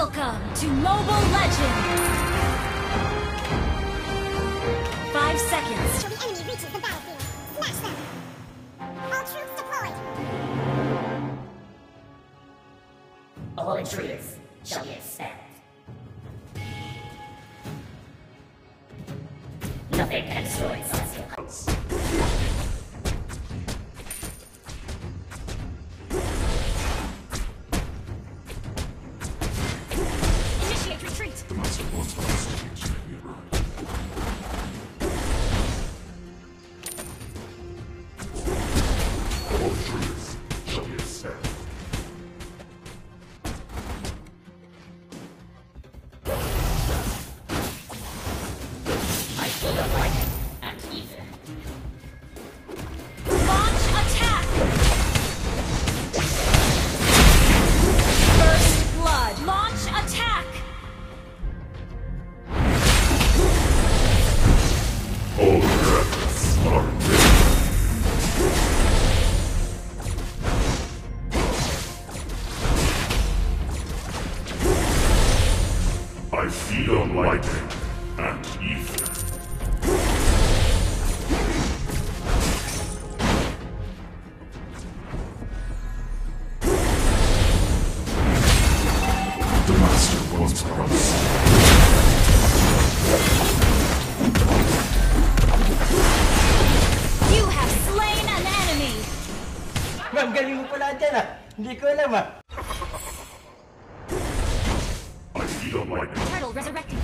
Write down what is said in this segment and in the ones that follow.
Welcome to Mobile Legends! Five seconds. Till the enemy reaches the battlefield. Smash them! All troops deployed! All intruders shall be expelled. Nothing can destroy Celestial I feed on lightning and ether. The master wants promise. You have slain an enemy. Ma'am, galing mo pala dyan ah. Hindi ko alam ah. I feed on lightning. Turtle resurrected.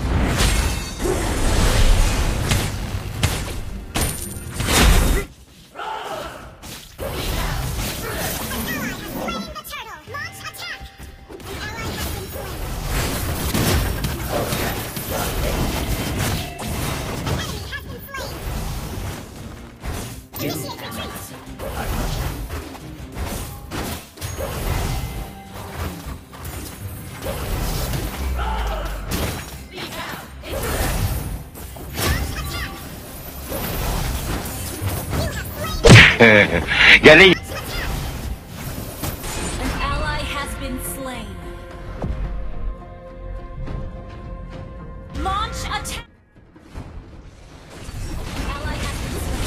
Galing! attack! An ally has been slain. Launch attack. An ally has been slain.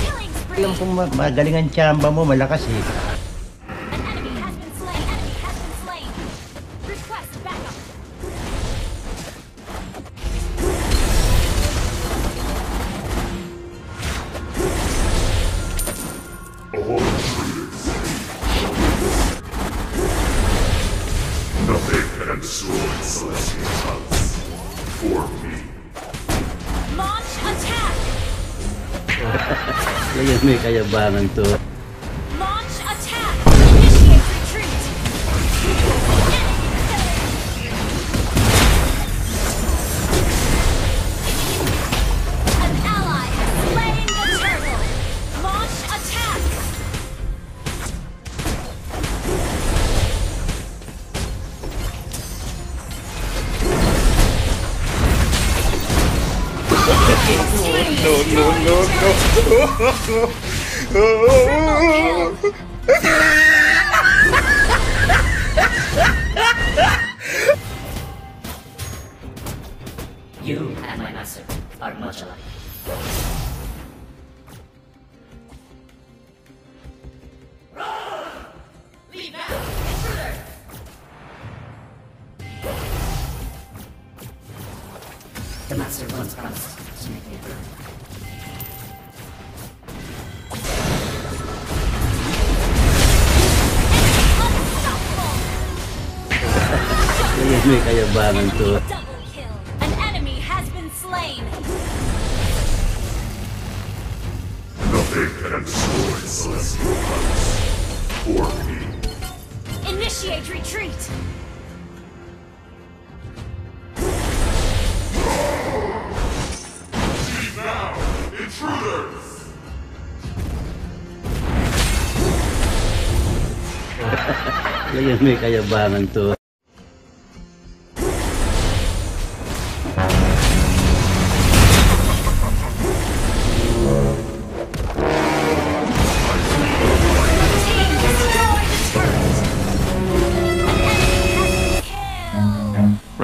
Killing spree. Alam kong ma- magaling ang tsamba mo, malakas eh. Ngayon may kayabangan may kayabangan to. Double kill. An enemy has been slain. Nothing can destroy Celestial House. For me. Initiate retreat. Leave now! Intruders! Ngayon may kayabangan to.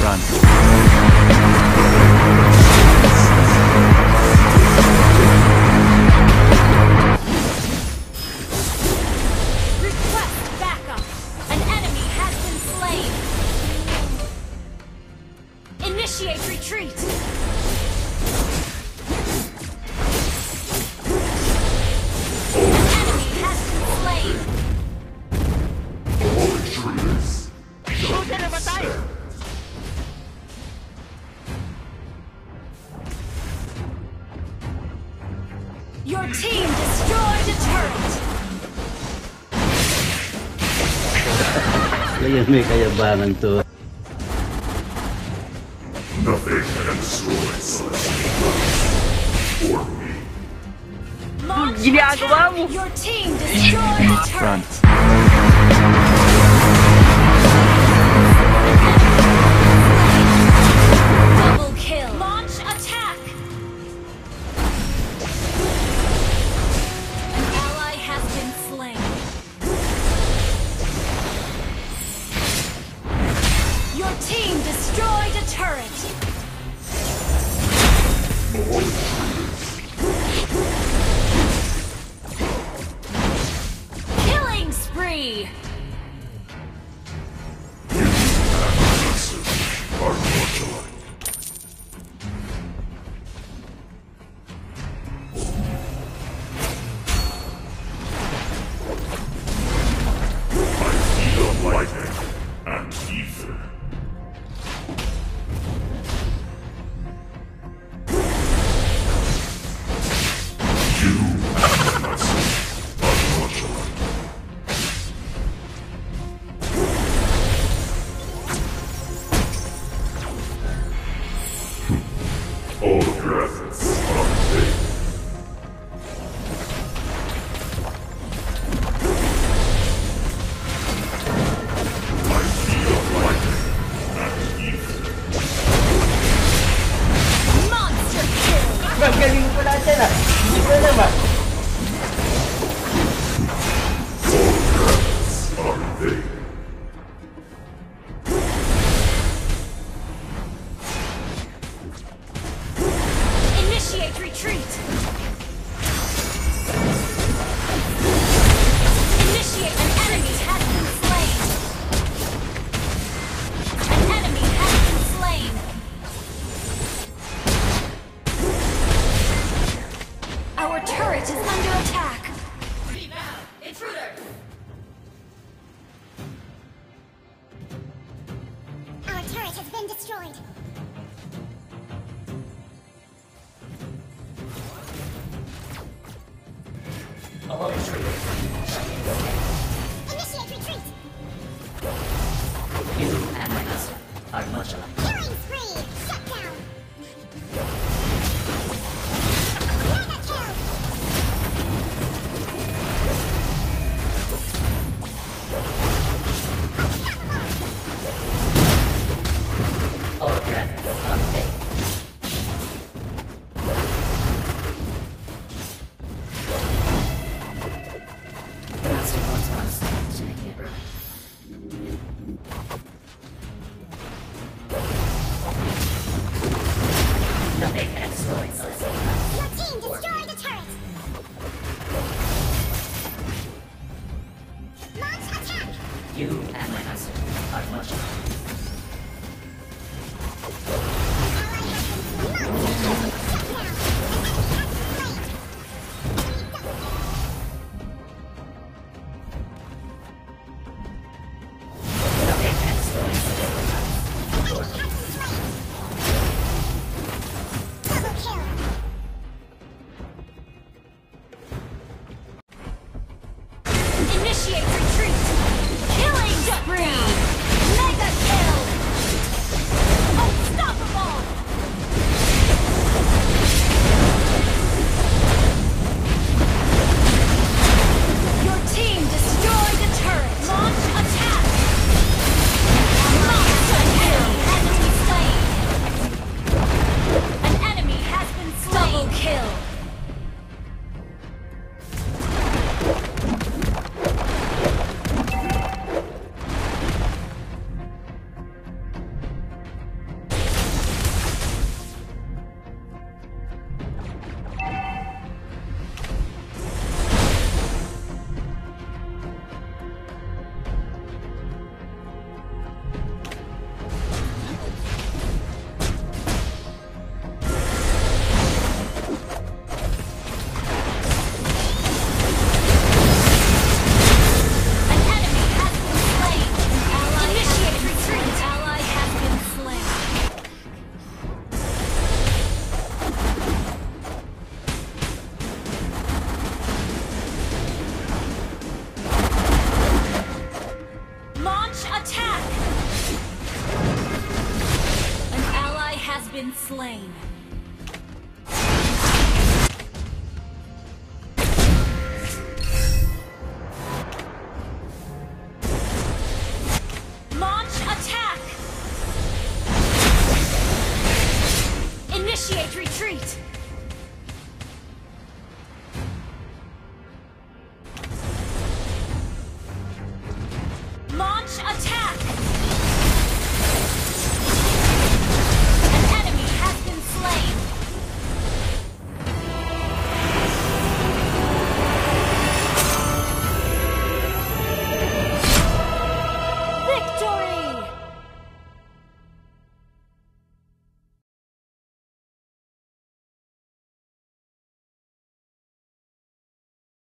Run. may kayabangan to. Nothing can swords or me. Ginagawa! Your team destroyed the! Destroyed a turret! destroyed.